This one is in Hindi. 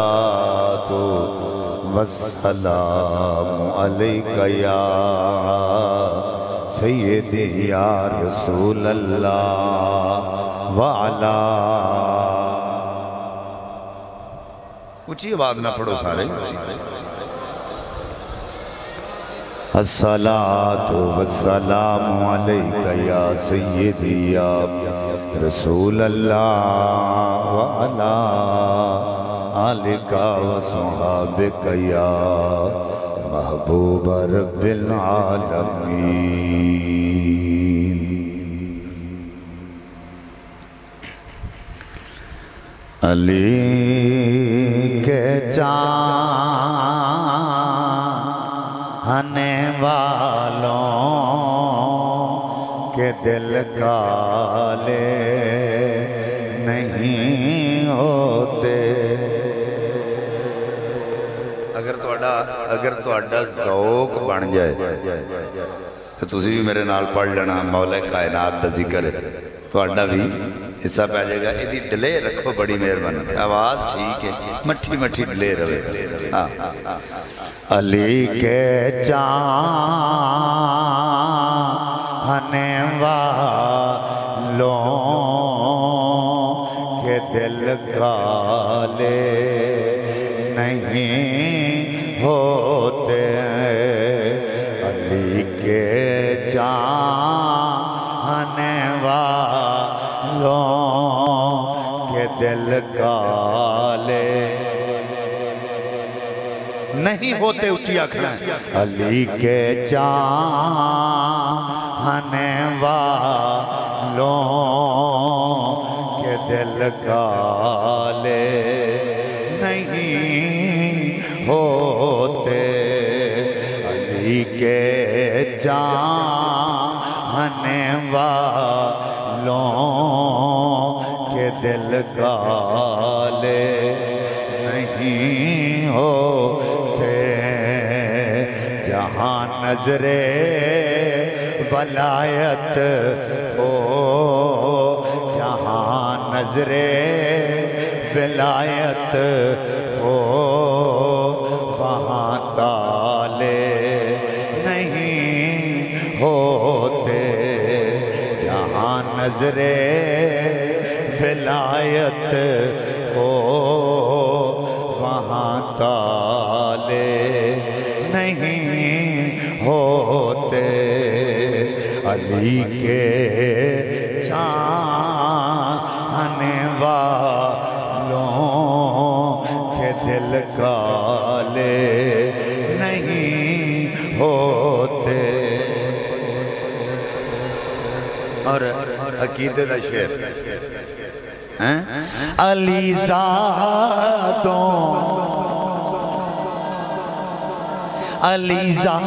तो वसलाम अलैका या या रसूल अल्लाह वाला ऊँची आवाज़ ना पढ़ो सारे। अस्सलातु वस्सलाम अलैका या सय्यदी या रसूल अल्लाह व अला आलिका व सुहाबिका या महबूब रब्बिल आलमीन। अली के चाहने वालों के दिल काले नहीं होते ਅਗਰ ਤੁਹਾਡਾ ਅਗਰ ਤੁਹਾਡਾ ਜ਼ੌਕ ਬਣ ਜਾਏ ਤੇ ਤੁਸੀਂ ਵੀ ਮੇਰੇ ਨਾਲ ਪੜ ਲੈਣਾ ਮੌਲਾ ਕਾਇਨਾਤ ਦਾ ਜ਼ਿਕਰ ਤੁਹਾਡਾ ਵੀ ਹਿੱਸਾ ਪੈ ਜਾਏਗਾ ਇਹਦੀ ਡਿਲੇ ਰੱਖੋ ਬੜੀ ਮਿਹਰਬਾਨੀ ਆਵਾਜ਼ ਠੀਕ ਹੈ ਮੱਠੀ ਮੱਠੀ ਡਿਲੇ ਰਵੇ ਹਾਂ अली के चाहने वालों के दिल काले के चाहने वालों के दिल काले। नहीं होते ऊँची आखना अली के चाहने वालों के दिल काले। नहीं होते चाहने वालों के दिल काले नहीं होते। जहाँ नजरे वलायत हो, जहाँ नजरे विलायत हो, वहाँ ताले जहाँ नजरे विलायत हो, वहाँ ताले नहीं होते। अली के चाहने वालों के दिल काले नहीं होते। और अकीदे का शेर। हैं? अलीजादों अलीजादों